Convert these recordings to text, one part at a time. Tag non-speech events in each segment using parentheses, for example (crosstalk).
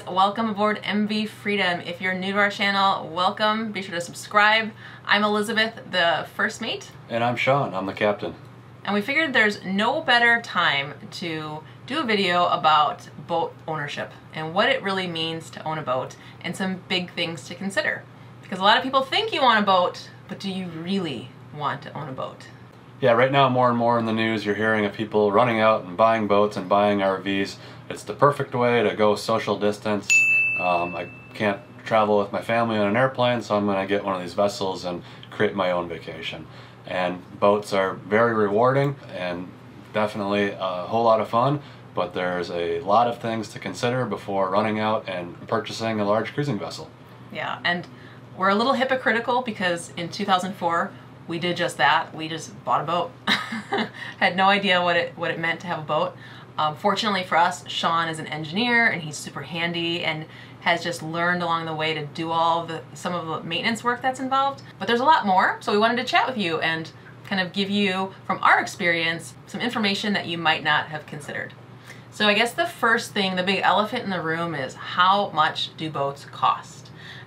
welcome aboard MV Freedom. If you're new to our channel, welcome. Be sure to subscribe. I'm Elizabeth, the first mate. And I'm Sean, I'm the captain. And we figured there's no better time to do a video about boat ownership and what it really means to own a boat and some big things to consider. Because a lot of people think you want a boat, but do you really want to own a boat? Yeah, right now more and more in the news you're hearing of people running out and buying boats and buying RVs. It's the perfect way to go social distance. Um, I can't travel with my family on an airplane, so I'm going to get one of these vessels and create my own vacation. And boats are very rewarding and definitely a whole lot of fun, but there's a lot of things to consider before running out and purchasing a large cruising vessel. Yeah, and we're a little hypocritical because in 2004 we did just that. We just bought a boat. (laughs) Had no idea what it what it meant to have a boat. Um, fortunately for us, Sean is an engineer and he's super handy and has just learned along the way to do all the some of the maintenance work that's involved. But there's a lot more, so we wanted to chat with you and kind of give you, from our experience, some information that you might not have considered. So I guess the first thing, the big elephant in the room is how much do boats cost?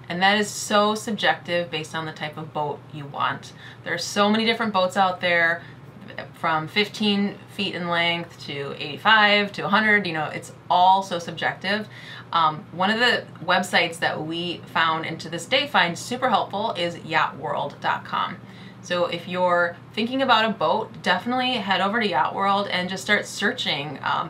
And that is so subjective based on the type of boat you want. There are so many different boats out there from 15 feet in length to 85 to 100, you know, it's all so subjective. Um, one of the websites that we found and to this day find super helpful is yachtworld.com. So if you're thinking about a boat, definitely head over to Yacht World and just start searching. Um,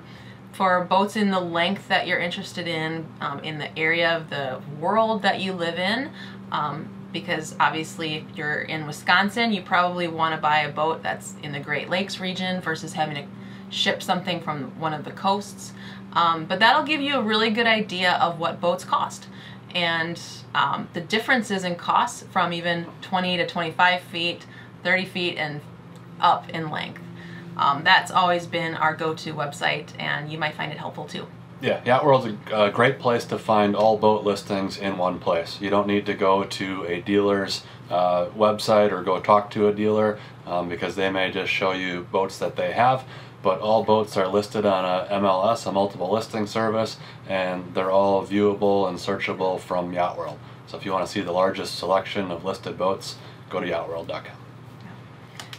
for boats in the length that you're interested in, um, in the area of the world that you live in. Um, because obviously if you're in Wisconsin, you probably want to buy a boat that's in the Great Lakes region versus having to ship something from one of the coasts. Um, but that'll give you a really good idea of what boats cost. And um, the differences in costs from even 20 to 25 feet, 30 feet, and up in length. Um, that's always been our go-to website and you might find it helpful too. Yeah, Yacht World's a, a great place to find all boat listings in one place. You don't need to go to a dealer's uh, website or go talk to a dealer um, because they may just show you boats that they have but all boats are listed on a MLS, a multiple listing service, and they're all viewable and searchable from Yacht World. So if you want to see the largest selection of listed boats, go to yachtworld.com.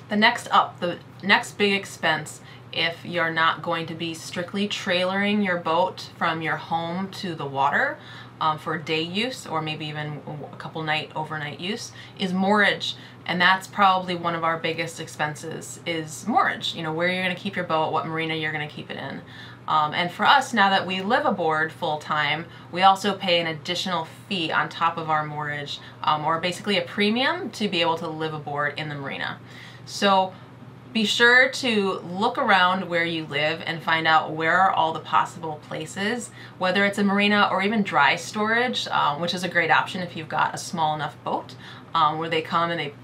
The next up, the next big expense if you're not going to be strictly trailering your boat from your home to the water um, for day use or maybe even a couple night overnight use is moorage and that's probably one of our biggest expenses is moorage you know where you're going to keep your boat what marina you're going to keep it in. Um, and for us now that we live aboard full time we also pay an additional fee on top of our moorage um, or basically a premium to be able to live aboard in the marina so be sure to look around where you live and find out where are all the possible places, whether it's a marina or even dry storage, um, which is a great option if you've got a small enough boat, um, where they come and they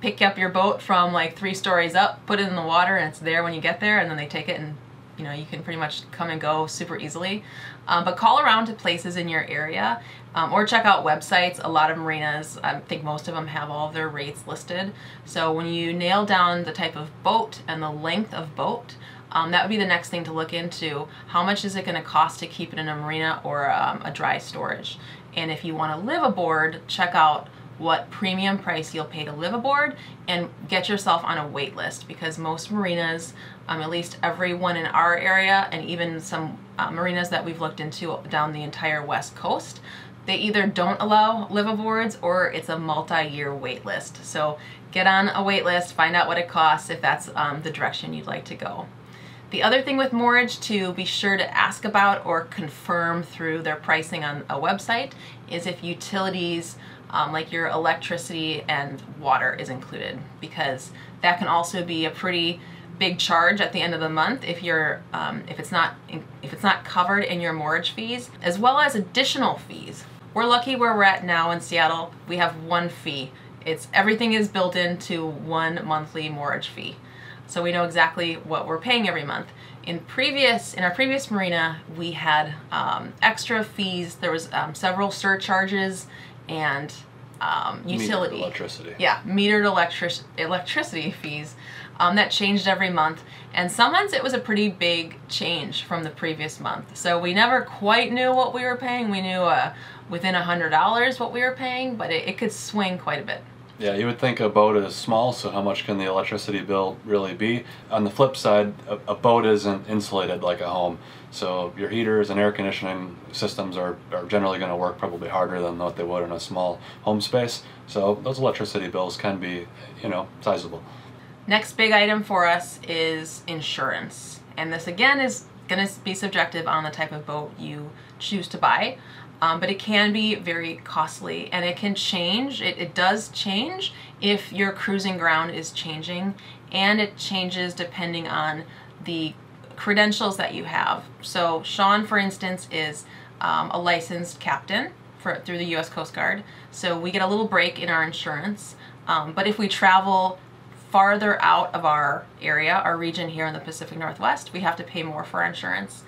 pick up your boat from like three stories up, put it in the water, and it's there when you get there, and then they take it and you know, you can pretty much come and go super easily. Um, but call around to places in your area um, or check out websites. A lot of marinas, I think most of them have all of their rates listed. So when you nail down the type of boat and the length of boat, um, that would be the next thing to look into. How much is it going to cost to keep it in a marina or um, a dry storage? And if you want to live aboard, check out what premium price you'll pay to live aboard and get yourself on a wait list because most marinas, um, at least every one in our area and even some uh, marinas that we've looked into down the entire west coast, they either don't allow live aboards or it's a multi-year wait list. So get on a wait list, find out what it costs if that's um, the direction you'd like to go. The other thing with moorage to be sure to ask about or confirm through their pricing on a website is if utilities um, like your electricity and water is included because that can also be a pretty big charge at the end of the month if you're um, if it's not if it's not covered in your moorage fees as well as additional fees we're lucky where we're at now in Seattle. We have one fee. It's everything is built into one monthly moorage fee. So we know exactly what we're paying every month. In previous in our previous marina we had um, extra fees. There was um, several surcharges and um, utility. Metered electricity. Yeah, metered electric electricity fees Um, that changed every month. And some months it was a pretty big change from the previous month. So we never quite knew what we were paying. We knew uh, within a $100 what we were paying, but it, it could swing quite a bit. Yeah, you would think a boat is small, so how much can the electricity bill really be? On the flip side, a, a, boat isn't insulated like a home, so your heaters and air conditioning systems are, are generally going to work probably harder than what they would in a small home space. So those electricity bills can be, you know, sizable. Next big item for us is insurance. And this again is going to be subjective on the type of boat you choose to buy um, but it can be very costly and it can change. It, it does change if your cruising ground is changing and it changes depending on the credentials that you have. So Sean, for instance, is um, a licensed captain for, through the U.S. Coast Guard. So we get a little break in our insurance. Um, but if we travel farther out of our area, our region here in the Pacific Northwest, we have to pay more for insurance.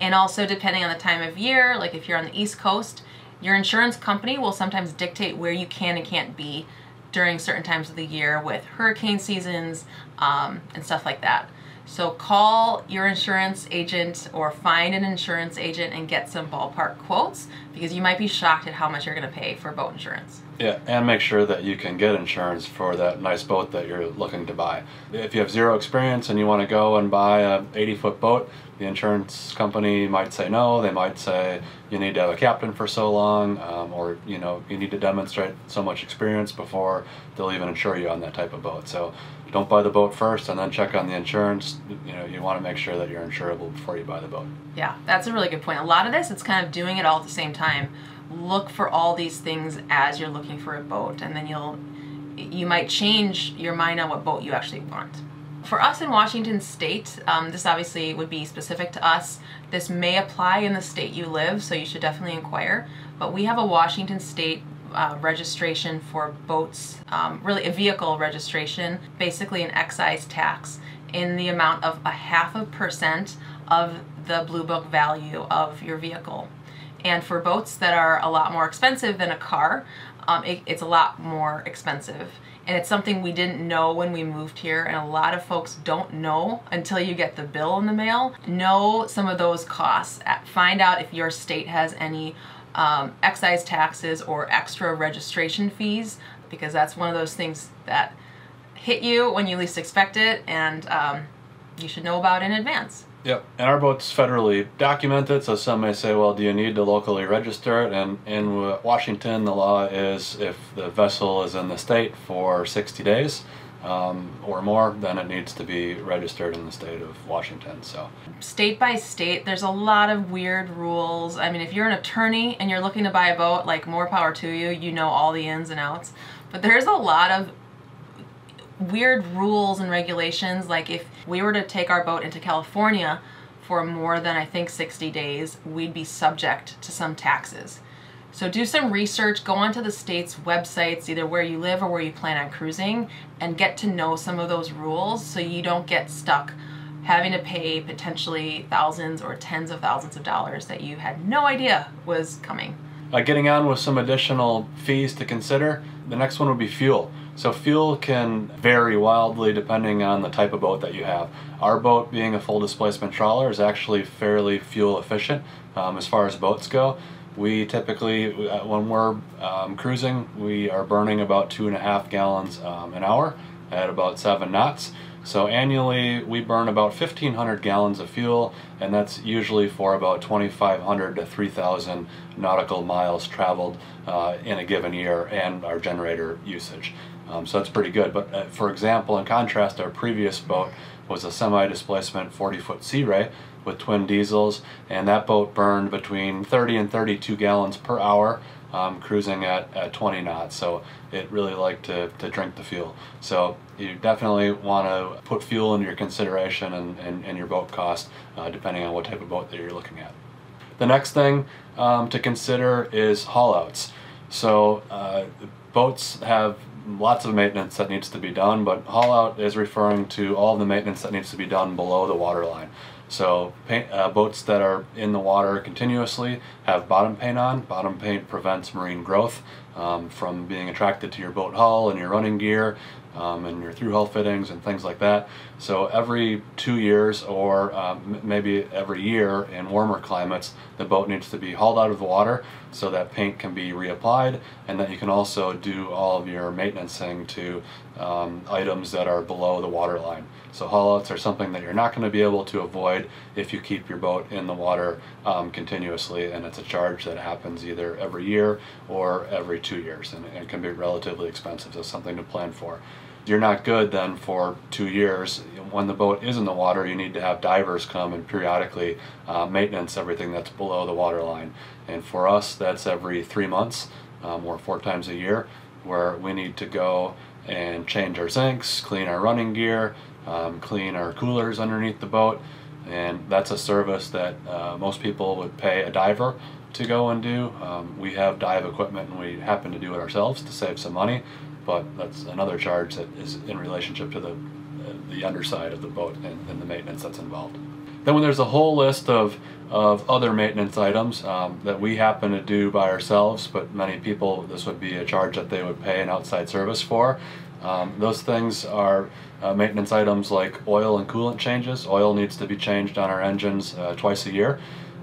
And also depending on the time of year, like if you're on the East Coast, your insurance company will sometimes dictate where you can and can't be during certain times of the year with hurricane seasons um, and stuff like that. So call your insurance agent or find an insurance agent and get some ballpark quotes because you might be shocked at how much you're going to pay for boat insurance. Yeah, and make sure that you can get insurance for that nice boat that you're looking to buy. If you have zero experience and you want to go and buy a 80 foot boat, the insurance company might say no. They might say you need to have a captain for so long, um, or you know you need to demonstrate so much experience before they'll even insure you on that type of boat. So don't buy the boat first and then check on the insurance. You know, you want to make sure that you're insurable before you buy the boat. Yeah, that's a really good point. A lot of this, it's kind of doing it all at the same time. Look for all these things as you're looking for a boat, and then you'll you might change your mind on what boat you actually want. For us in Washington State, um, this obviously would be specific to us. This may apply in the state you live, so you should definitely inquire. But we have a Washington State uh, registration for boats, um, really a vehicle registration, basically an excise tax in the amount of a half a percent of the Blue Book value of your vehicle. And for boats that are a lot more expensive than a car, um, it, it's a lot more expensive. And it's something we didn't know when we moved here, and a lot of folks don't know until you get the bill in the mail. Know some of those costs. Find out if your state has any um, excise taxes or extra registration fees, because that's one of those things that hit you when you least expect it, and um, you should know about in advance. Yep, and our boat's federally documented, so some may say, well, do you need to locally register it? And in Washington, the law is if the vessel is in the state for 60 days um, or more, then it needs to be registered in the state of Washington. So, state by state, there's a lot of weird rules. I mean, if you're an attorney and you're looking to buy a boat, like more power to you, you know all the ins and outs. But there's a lot of weird rules and regulations. Like if we were to take our boat into California for more than I think 60 days, we'd be subject to some taxes. So do some research, go onto the state's websites, either where you live or where you plan on cruising, and get to know some of those rules so you don't get stuck having to pay potentially thousands or tens of thousands of dollars that you had no idea was coming. Getting on with some additional fees to consider, the next one would be fuel. So fuel can vary wildly depending on the type of boat that you have. Our boat, being a full displacement trawler, is actually fairly fuel efficient um, as far as boats go. We typically, uh, when we're um, cruising, we are burning about two and a half gallons um, an hour at about seven knots. So annually we burn about 1,500 gallons of fuel and that's usually for about 2,500 to 3,000 nautical miles traveled uh, in a given year and our generator usage. Um, so that's pretty good. But uh, for example, in contrast, our previous boat was a semi-displacement 40-foot Sea Ray with twin diesels and that boat burned between 30 and 32 gallons per hour um, cruising at, at 20 knots. So it really liked to, to drink the fuel. So you definitely want to put fuel into your consideration and, and, and your boat cost uh, depending on what type of boat that you're looking at. The next thing um, to consider is haul outs. So uh, boats have lots of maintenance that needs to be done, but haul out is referring to all the maintenance that needs to be done below the water line. So paint, uh, boats that are in the water continuously have bottom paint on. Bottom paint prevents marine growth um, from being attracted to your boat hull and your running gear. Um, and your through hull fittings and things like that. So every two years or um, maybe every year in warmer climates, the boat needs to be hauled out of the water so that paint can be reapplied and that you can also do all of your maintenancing to um, items that are below the water line. So haulouts are something that you're not going to be able to avoid if you keep your boat in the water um, continuously and it's a charge that happens either every year or every two years and it can be relatively expensive. So something to plan for you're not good then for two years. When the boat is in the water, you need to have divers come and periodically uh, maintenance everything that's below the water line. And for us, that's every three months um, or four times a year where we need to go and change our zincs, clean our running gear, um, clean our coolers underneath the boat. And that's a service that uh, most people would pay a diver to go and do. Um, we have dive equipment and we happen to do it ourselves to save some money but that's another charge that is in relationship to the, uh, the underside of the boat and, and, the maintenance that's involved. Then when there's a whole list of, of other maintenance items um, that we happen to do by ourselves, but many people, this would be a charge that they would pay an outside service for. Um, those things are uh, maintenance items like oil and coolant changes. Oil needs to be changed on our engines uh, twice a year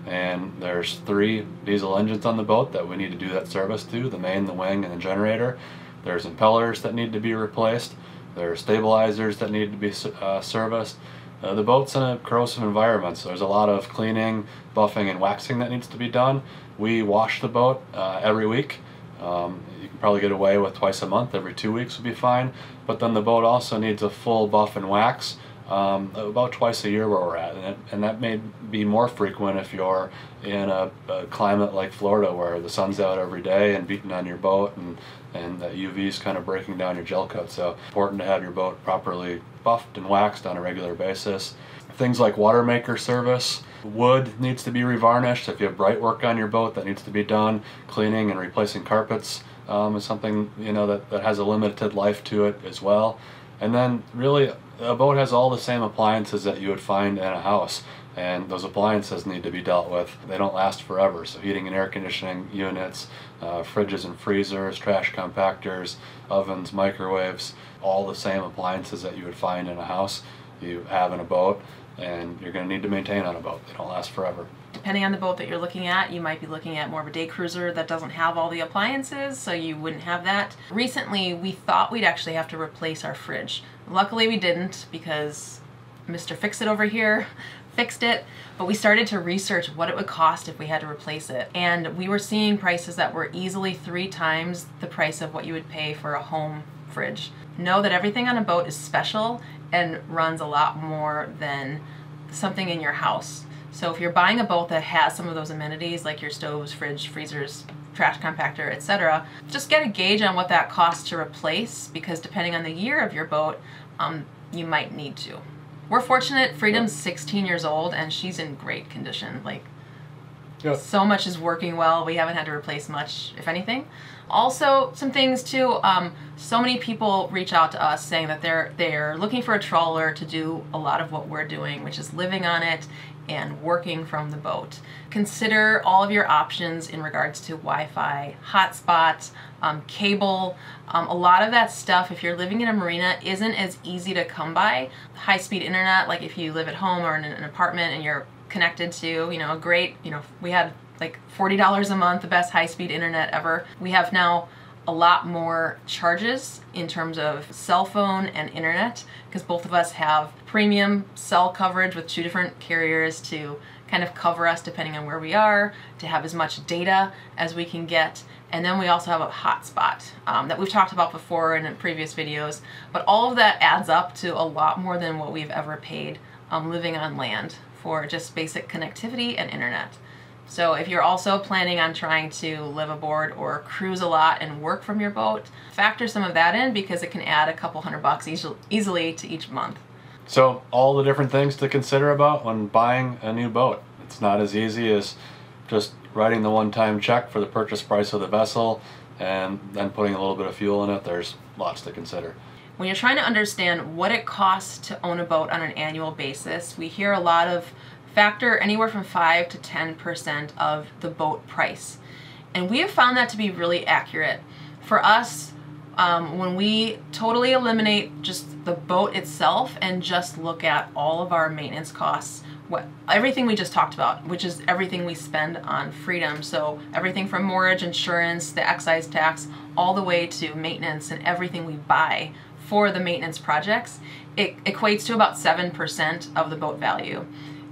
and there's three diesel engines on the boat that we need to do that service to, the main, the wing, and the generator. There's impellers that need to be replaced. There are stabilizers that need to be uh, serviced. Uh, the boat's in a corrosive environment, so there's a lot of cleaning, buffing, and waxing that needs to be done. We wash the boat uh, every week. Um, you can probably get away with twice a month, every two weeks would be fine. But then the boat also needs a full buff and wax um, about twice a year where we're at. And, and, that may be more frequent if you're in a, a, climate like Florida where the sun's out every day and beating on your boat and, and the UV is kind of breaking down your gel coat. So important to have your boat properly buffed and waxed on a regular basis. Things like water maker service, wood needs to be revarnished. If you have bright work on your boat, that needs to be done. Cleaning and replacing carpets um, is something you know that, that has a limited life to it as well. And then really a boat has all the same appliances that you would find in a house and those appliances need to be dealt with. They don't last forever, so heating and air conditioning units, uh, fridges and freezers, trash compactors, ovens, microwaves, all the same appliances that you would find in a house you have in a boat and you're going to need to maintain on a boat. They don't last forever. Depending on the boat that you're looking at, you might be looking at more of a day cruiser that doesn't have all the appliances, so you wouldn't have that. Recently, we thought we'd actually have to replace our fridge. Luckily, we didn't because Mr. Fix-It over here (laughs) fixed it, but we started to research what it would cost if we had to replace it. And we were seeing prices that were easily three times the price of what you would pay for a home fridge. Know that everything on a boat is special and runs a lot more than something in your house. So if you're buying a boat that has some of those amenities like your stoves, fridge, freezers, trash compactor, etc., just get a gauge on what that costs to replace because depending on the year of your boat, um, you might need to. We're fortunate Freedom's 16 years old and she's in great condition. Like Yep. So much is working well. We haven't had to replace much, if anything. Also, some things too. Um, so many people reach out to us saying that they're they're looking for a trawler to do a lot of what we're doing, which is living on it and working from the boat. Consider all of your options in regards to Wi-Fi, hotspots, um, cable. Um, a lot of that stuff, if you're living in a marina, isn't as easy to come by. High-speed internet, like if you live at home or in an apartment and you're connected to, you know, a great, you know, we had like $40 a month, the best high-speed internet ever. We have now a lot more charges in terms of cell phone and internet because both of us have premium cell coverage with two different carriers to kind of cover us depending on where we are, to have as much data as we can get. And then we also have a hotspot um, that we've talked about before in previous videos. But all of that adds up to a lot more than what we've ever paid um, living on land for just basic connectivity and internet. So if you're also planning on trying to live aboard or cruise a lot and work from your boat, factor some of that in because it can add a couple hundred bucks easily to each month. So all the different things to consider about when buying a new boat. It's not as easy as just writing the one-time check for the purchase price of the vessel and then putting a little bit of fuel in it. There's lots to consider. When you're trying to understand what it costs to own a boat on an annual basis, we hear a lot of factor anywhere from 5 to 10% of the boat price. And we have found that to be really accurate. For us, Um, when we totally eliminate just the boat itself and just look at all of our maintenance costs, what everything we just talked about, which is everything we spend on freedom. So everything from moorage, insurance, the excise tax, all the way to maintenance and everything we buy for the maintenance projects, it equates to about 7% of the boat value.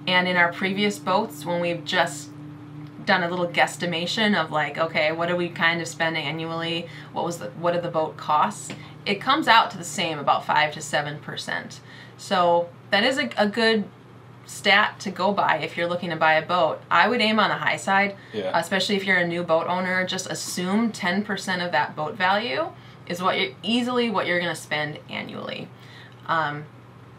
And in our previous boats, when we've just done a little guesstimation of like, okay, what are we kind of spending annually? What was the what did the boat cost? It comes out to the same, about five to seven percent. So that is a, a good stat to go by if you're looking to buy a boat. I would aim on the high side, Yeah. especially if you're a new boat owner. Just assume 10% of that boat value is what you're easily what you're going to spend annually. Um,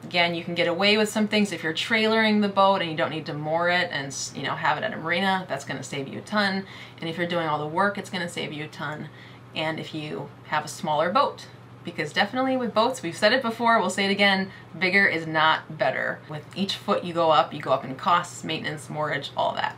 again, you can get away with some things if you're trailering the boat and you don't need to moor it and you know have it at a marina. That's going to save you a ton. And if you're doing all the work, it's going to save you a ton. And if you have a smaller boat, because definitely with boats, we've said it before, we'll say it again, bigger is not better. With each foot you go up, you go up in costs, maintenance, moorage, all that.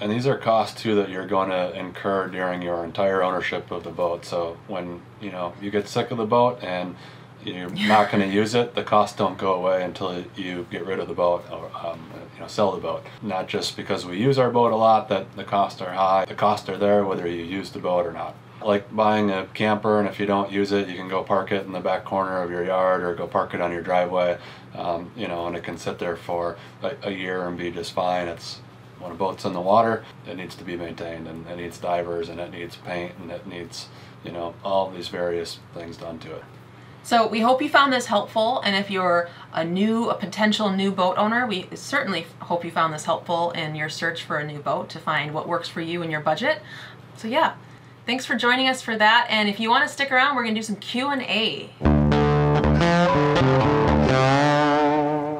And these are costs too that you're going to incur during your entire ownership of the boat. So when you know you get sick of the boat and you're not going to use it, the costs don't go away until you get rid of the boat or um, you know sell the boat. Not just because we use our boat a lot that the costs are high. The costs are there whether you use the boat or not. Like buying a camper, and if you don't use it, you can go park it in the back corner of your yard or go park it on your driveway. Um, you know, and it can sit there for a, a year and be just fine. It's when a boat's in the water, it needs to be maintained and it needs divers and it needs paint and it needs, you know, all these various things done to it. So we hope you found this helpful, and if you're a new, a potential new boat owner, we certainly hope you found this helpful in your search for a new boat to find what works for you and your budget. So yeah, thanks for joining us for that, and if you want to stick around, we're gonna do some Q&A.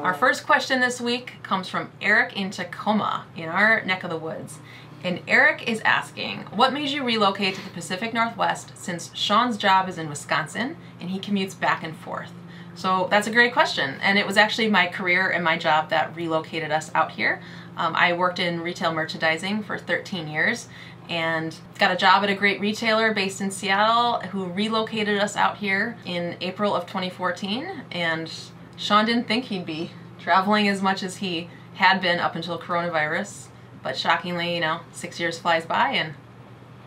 Our first question this week comes from Eric in Tacoma, in our neck of the woods. And Eric is asking, what made you relocate to the Pacific Northwest since Sean's job is in Wisconsin and he commutes back and forth? So that's a great question. And it was actually my career and my job that relocated us out here. Um, I worked in retail merchandising for 13 years and got a job at a great retailer based in Seattle who relocated us out here in April of 2014. And Sean didn't think he'd be traveling as much as he had been up until coronavirus. But shockingly, you know, six years flies by and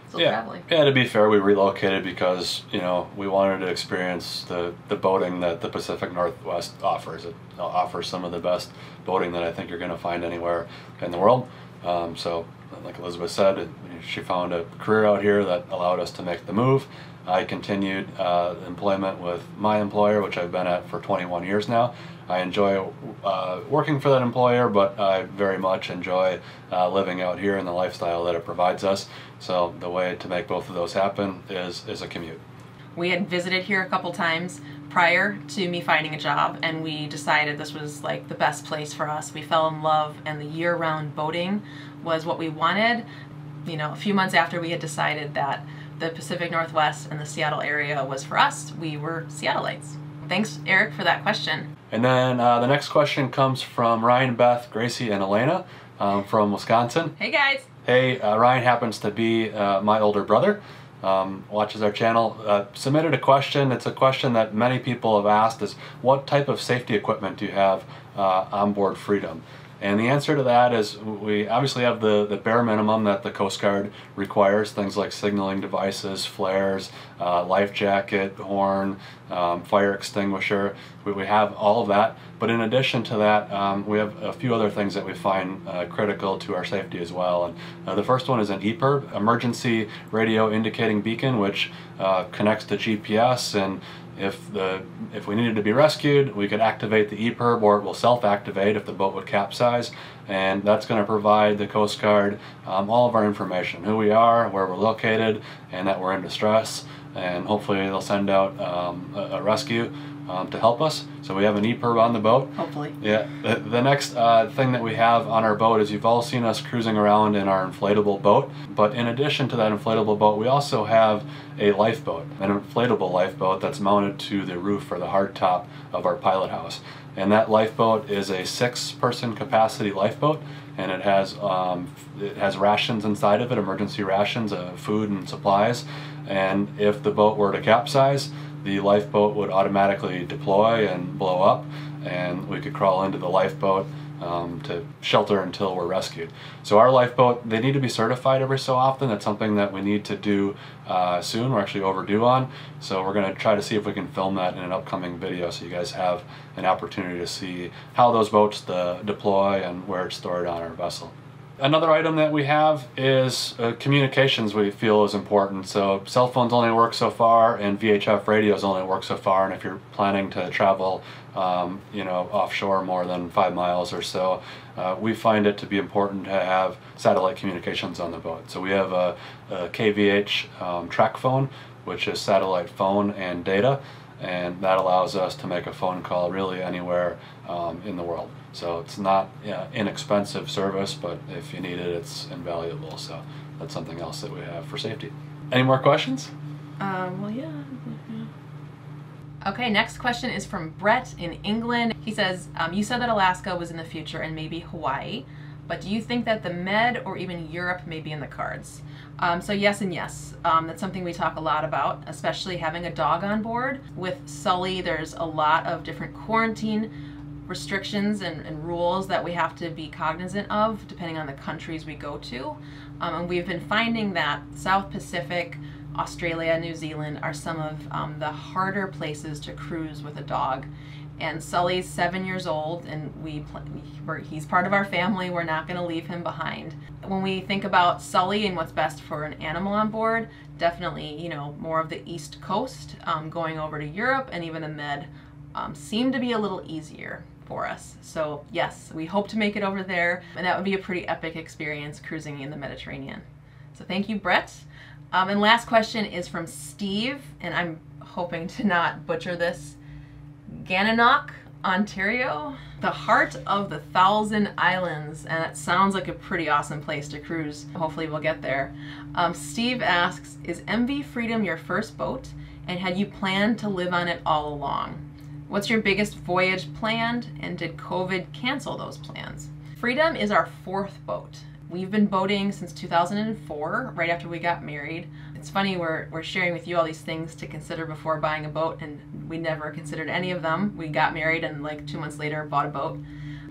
still yeah. traveling. Yeah, to be fair, we relocated because, you know, we wanted to experience the, the boating that the Pacific Northwest offers. It offers some of the best boating that I think you're going to find anywhere in the world. Um, so, like Elizabeth said, she found a career out here that allowed us to make the move. I continued uh, employment with my employer, which I've been at for 21 years now. I enjoy uh, working for that employer, but I very much enjoy uh, living out here and the lifestyle that it provides us. So the way to make both of those happen is, is a commute. We had visited here a couple times prior to me finding a job, and we decided this was like the best place for us. We fell in love, and the year round boating was what we wanted. You know, a few months after we had decided that the Pacific Northwest and the Seattle area was for us, we were Seattleites. Thanks, Eric, for that question. And then uh, the next question comes from Ryan, Beth, Gracie, and Elena um, from Wisconsin. Hey, guys. Hey, uh, Ryan happens to be uh, my older brother. Um, watches our channel. Uh, submitted a question. It's a question that many people have asked: is what type of safety equipment do you have uh, on board Freedom? And the answer to that is we obviously have the, the bare minimum that the Coast Guard requires, things like signaling devices, flares, uh, life jacket, horn, um, fire extinguisher. We, we have all of that. But in addition to that, um, we have a few other things that we find uh, critical to our safety as well. And uh, the first one is an EPIRB, Emergency Radio Indicating Beacon, which uh, connects to GPS and if the if we needed to be rescued, we could activate the EPIRB or it will self-activate if the boat would capsize. And that's going to provide the Coast Guard um, all of our information, who we are, where we're located, and that we're in distress. And hopefully they'll send out um, a, a rescue um, to help us. So we have an EPIRB on the boat. Hopefully. Yeah. The, the next uh, thing that we have on our boat is you've all seen us cruising around in our inflatable boat. But in addition to that inflatable boat, we also have a lifeboat, an inflatable lifeboat that's mounted to the roof or the hardtop of our pilot house. And that lifeboat is a six-person capacity lifeboat, and it has um, it has rations inside of it, emergency rations of food and supplies. And if the boat were to capsize, the lifeboat would automatically deploy and blow up, and we could crawl into the lifeboat um, to shelter until we're rescued. So our lifeboat, they need to be certified every so often. That's something that we need to do uh, soon. We're actually overdue on. So we're going to try to see if we can film that in an upcoming video so you guys have an opportunity to see how those boats the, deploy and where it's stored on our vessel. Another item that we have is uh, communications we feel is important. So cell phones only work so far and VHF radios only work so far and if you're planning to travel um, you know, offshore more than five miles or so, uh, we find it to be important to have satellite communications on the boat. So we have a, a KVH um, phone, which is satellite phone and data and that allows us to make a phone call really anywhere um, in the world. So it's not yeah, inexpensive service, but if you need it, it's invaluable. So that's something else that we have for safety. Any more questions? Um, well, yeah. Okay, next question is from Brett in England. He says, um, you said that Alaska was in the future and maybe Hawaii, but do you think that the Med or even Europe may be in the cards? Um, so yes and yes. Um, that's something we talk a lot about, especially having a dog on board. With Sully, there's a lot of different quarantine restrictions and, and, rules that we have to be cognizant of depending on the countries we go to. Um, and we've been finding that South Pacific, Australia, New Zealand are some of um, the harder places to cruise with a dog. And Sully's seven years old, and we he's part of our family. We're not going to leave him behind. When we think about Sully and what's best for an animal on board, definitely you know more of the East Coast, um, going over to Europe and even the Med um, seem to be a little easier for us. So yes, we hope to make it over there, and that would be a pretty epic experience cruising in the Mediterranean. So thank you, Brett. Um, and last question is from Steve, and I'm hoping to not butcher this. Gananoque, Ontario, the heart of the Thousand Islands, and it sounds like a pretty awesome place to cruise. Hopefully we'll get there. Um, Steve asks, is MV Freedom your first boat, and had you planned to live on it all along? What's your biggest voyage planned and did COVID cancel those plans? Freedom is our fourth boat. We've been boating since 2004, right after we got married. It's funny, we're, we're sharing with you all these things to consider before buying a boat, and we never considered any of them. We got married and like two months later bought a boat.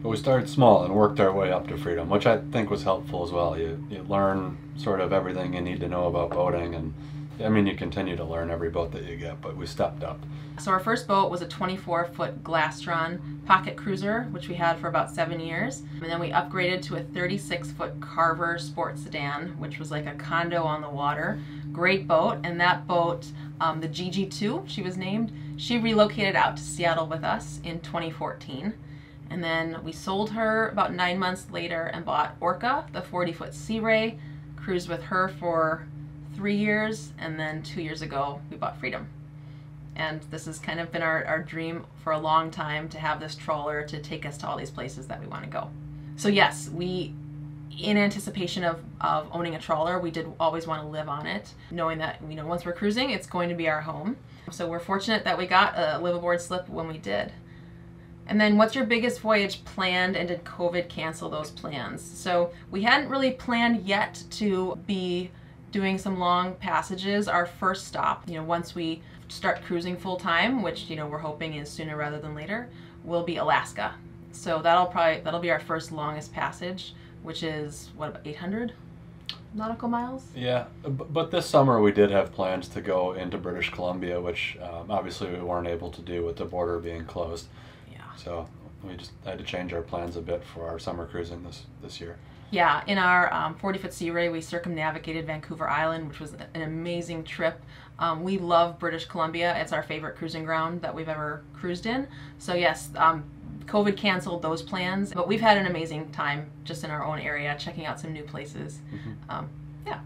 But we started small and worked our way up to freedom, which I think was helpful as well. You, you learn sort of everything you need to know about boating and I mean, you continue to learn every boat that you get, but we stepped up. So our first boat was a 24-foot Glastron pocket cruiser, which we had for about seven years. And then we upgraded to a 36-foot Carver sport sedan, which was like a condo on the water. Great boat, and that boat, um, the GG2, she was named, she relocated out to Seattle with us in 2014. And then we sold her about nine months later and bought Orca, the 40-foot Sea Ray, cruised with her for three years, and then two years ago we bought Freedom. And this has kind of been our, our dream for a long time to have this trawler to take us to all these places that we want to go. So yes, we, in anticipation of, of owning a trawler, we did always want to live on it, knowing that, you know, once we're cruising, it's going to be our home. So we're fortunate that we got a live aboard slip when we did. And then what's your biggest voyage planned and did COVID cancel those plans? So we hadn't really planned yet to be doing some long passages. Our first stop, you know, once we start cruising full time, which, you know, we're hoping is sooner rather than later, will be Alaska. So that'll probably, that'll be our first longest passage, which is, what, about 800 nautical miles? Yeah, but this summer we did have plans to go into British Columbia, which um, obviously we weren't able to do with the border being closed. Yeah. So we just had to change our plans a bit for our summer cruising this, this year. Yeah, in our um, 40 foot Sea Ray, we circumnavigated Vancouver Island, which was an amazing trip. Um, we love British Columbia. It's our favorite cruising ground that we've ever cruised in. So yes, um, COVID canceled those plans, but we've had an amazing time just in our own area, checking out some new places. Mm -hmm. yeah.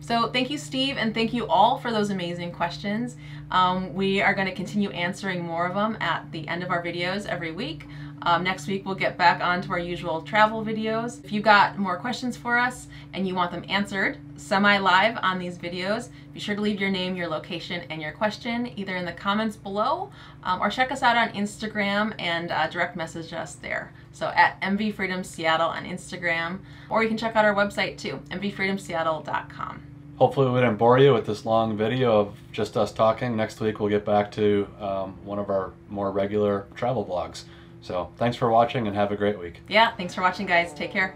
So thank you, Steve, and thank you all for those amazing questions. Um, we are going to continue answering more of them at the end of our videos every week. Um, next week we'll get back on to our usual travel videos. If you got more questions for us and you want them answered semi-live on these videos, be sure to leave your name, your location, and your question either in the comments below um, or check us out on Instagram and uh, direct message us there. So at MV Freedom Seattle on Instagram, or you can check out our website too, mvfreedomseattle.com. hopefully we didn't bore you with this long video of just us talking. Next week we'll get back to um, one of our more regular travel vlogs. So thanks for watching and have a great week. Yeah, thanks for watching guys. Take care.